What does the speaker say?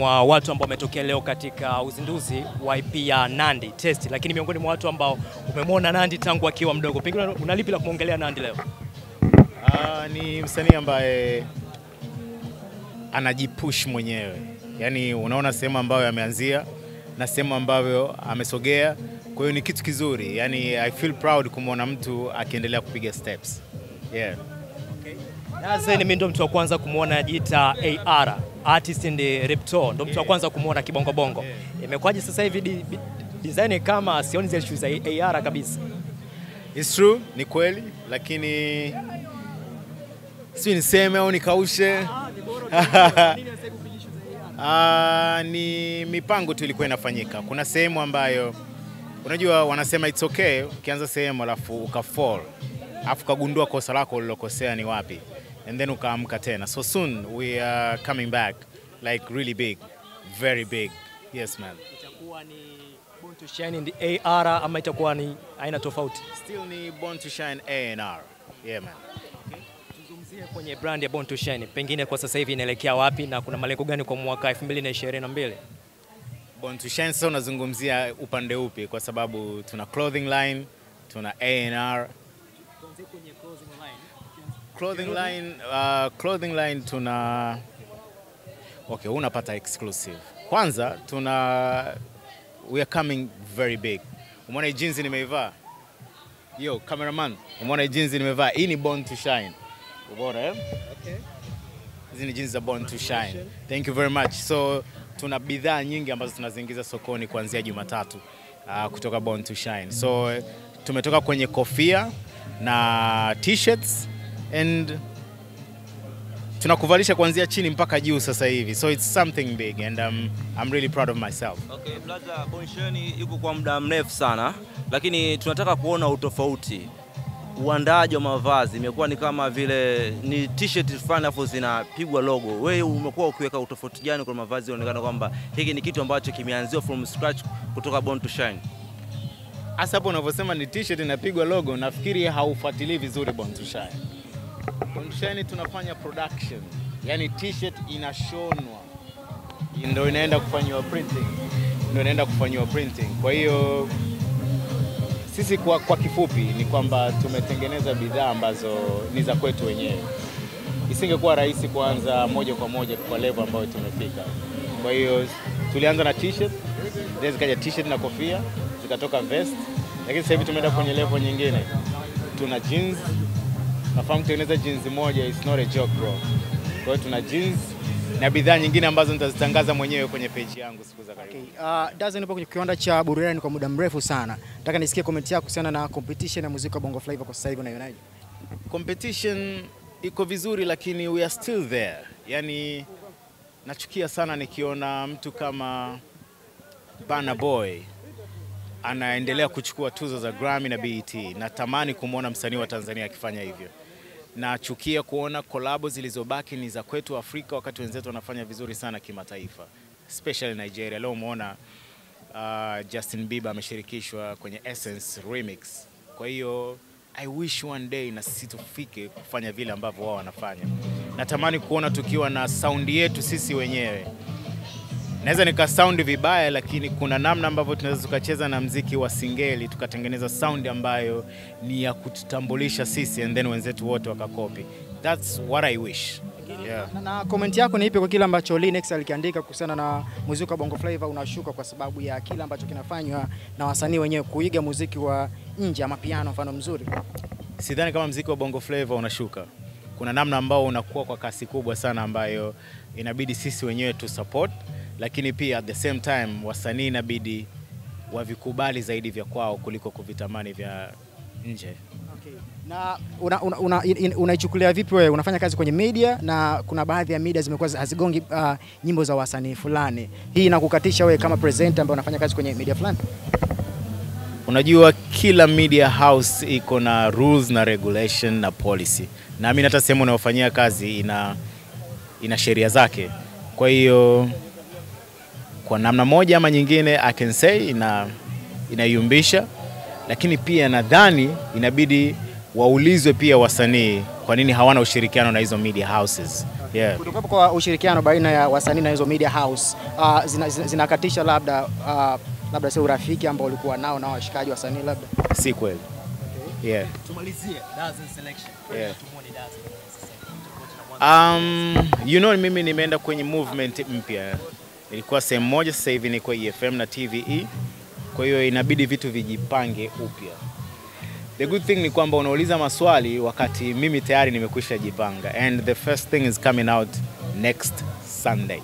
mwa watu ambao wametokea leo katika uzinduzi wa IP ya Nandi Test, lakini miongoni mwa watu ambao umemwona Nandi tangu akiwa mdogo, pengine unalipi la kumwongelea Nandi leo? Ah, ni msanii ambaye anajipush mwenyewe, yaani unaona sehemu ambayo ameanzia na sehemu ambayo amesogea. Kwa hiyo ni kitu kizuri, yaani I feel proud kumwona mtu akiendelea kupiga steps. Yeah. Naze mimi ndo mtu wa kwanza kumwona anajiita AR artist and raptor, ndo mtu wa kwanza kumwona kibongo bongo. Imekwaje sasa hivi di- design kama sioni zile shoes za AR kabisa? It's true, ni kweli, lakini si niseme au nikaushe. Ah, ni mipango tu ilikuwa inafanyika. Kuna sehemu ambayo unajua wanasema it's okay ukianza sehemu alafu ukafall alafu ukagundua kosa lako ulilokosea ni wapi and then ukaamka tena. So soon we are coming back like really big, very big. Yes man. Itakuwa ni Born to Shine and AR ama itakuwa ni aina tofauti? Still ni Born to Shine A&R. Yeah man. Tuzungumzie kwenye brand ya Born to Shine, pengine kwa sasa hivi inaelekea wapi na kuna malengo gani kwa mwaka 2022? Born to Shine sasa unazungumzia upande upi? Kwa sababu tuna clothing line, tuna A&R. Clothing line, uh, clothing line tuna okay, unapata exclusive. Kwanza tuna we are coming very big. Umeona jeans nimeivaa? Yo, cameraman, umeona jeans nimevaa? Hii ni Born to Shine. Ubora eh? Okay. Hizi ni jeans za Born to Shine. Thank you very much. So tuna bidhaa nyingi ambazo tunaziingiza sokoni kuanzia Jumatatu uh, kutoka Born to Shine. So tumetoka kwenye kofia na t-shirts and tunakuvalisha kuanzia chini mpaka juu sasa hivi. So it's something big and um, I'm really proud of myself. Okay, brother Bonsheni yuko kwa muda mrefu sana, lakini tunataka kuona utofauti. uandaji wa mavazi imekuwa ni kama vile ni t-shirt fulani alafu zinapigwa logo. Wewe umekuwa ukiweka utofauti gani kwa mavazi inaonekana kwamba hiki ni kitu ambacho kimeanziwa from scratch kutoka Born to Shine? Hasa hapo unavyosema ni t-shirt inapigwa logo, nafikiri haufuatilii vizuri Born to Shine. Born tunafanya production, yani t-shirt inashonwa ndio inaenda kufanywa printing, ndio inaenda kufanywa printing. Kwa hiyo sisi kwa, kwa kifupi ni kwamba tumetengeneza bidhaa ambazo ni za kwetu wenyewe. Isingekuwa rahisi kuanza moja kwa moja kwa level ambayo tumefika. Kwa hiyo tulianza na t-shirt, then zikaja t-shirt na kofia, zikatoka vest, lakini sasa hivi tumeenda kwenye level nyingine. Tuna jeans, nafahamu kutengeneza jeans moja is not a joke bro. Kwa hiyo tuna jeans na bidhaa nyingine ambazo nitazitangaza mwenyewe kwenye page yangu siku za karibu. Okay. Uh, Dazen upo kwenye kiwanda cha burudani kwa muda mrefu sana. Nataka nisikie comment yako kuhusiana na competition ya muziki wa Bongo Flava kwa sasa hivi unaionaje? competition iko vizuri lakini we are still there. Yani nachukia sana nikiona mtu kama Burna Boy anaendelea kuchukua tuzo za Grammy na BET. Natamani kumwona msanii wa Tanzania akifanya hivyo. Nachukia kuona kolabo zilizobaki ni za kwetu Afrika wakati wenzetu wanafanya vizuri sana kimataifa, especially Nigeria. Leo umeona uh, Justin Bieber ameshirikishwa kwenye Essence Remix. Kwa hiyo I wish one day na sisi tufike kufanya vile ambavyo wao wanafanya. Natamani kuona tukiwa na saundi yetu sisi wenyewe. Naweza nika sound vibaya, lakini kuna namna ambavyo tunaweza tukacheza na mziki wa singeli tukatengeneza sound ambayo ni ya kututambulisha sisi and then wenzetu wote wakakopi. That's what I wish. Yeah. Na, na komenti yako ni ipi kwa kile ambacho Linux alikiandika kuhusiana na muziki wa Bongo Flava unashuka kwa sababu ya kile ambacho kinafanywa na wasanii wenyewe kuiga muziki wa nje ama piano mfano mzuri? sidhani kama mziki wa bongo flava unashuka. Kuna namna ambao unakuwa kwa kasi kubwa sana ambayo inabidi sisi wenyewe tu support, lakini pia at the same time wasanii inabidi wavikubali zaidi vya kwao kuliko kuvitamani vya nje. Okay. Na unaichukulia una, una, una vipi wewe? Unafanya kazi kwenye media na kuna baadhi ya media zimekuwa hazigongi uh, nyimbo za wasanii fulani. Hii inakukatisha wewe kama presenter ambaye unafanya kazi kwenye media fulani? Unajua, kila media house iko na rules na regulation na policy, na mimi hata sehemu unayofanyia kazi ina, ina sheria zake. Kwa hiyo kwa namna moja ama nyingine I can say ina inayumbisha, lakini pia nadhani inabidi waulizwe pia wasanii kwa nini hawana ushirikiano na hizo media houses. Yeah. Kutokuwepo kwa ushirikiano baina ya wasanii na hizo media house uh, zinakatisha zina, zina, labda uh, labda sio urafiki ambao ulikuwa nao na washikaji wasanii labda. Si kweli. Okay. Yeah. Tumalizie Dazen selection. Yeah. Tumuone Dazen. Um, you know, mimi nimeenda kwenye movement mpya. Nilikuwa sehemu moja, sasa hivi ni kwa EFM na TVE, kwa hiyo inabidi vitu vijipange upya. The good thing ni kwamba unauliza maswali wakati mimi tayari nimekwisha jipanga, and the first thing is coming out next Sunday.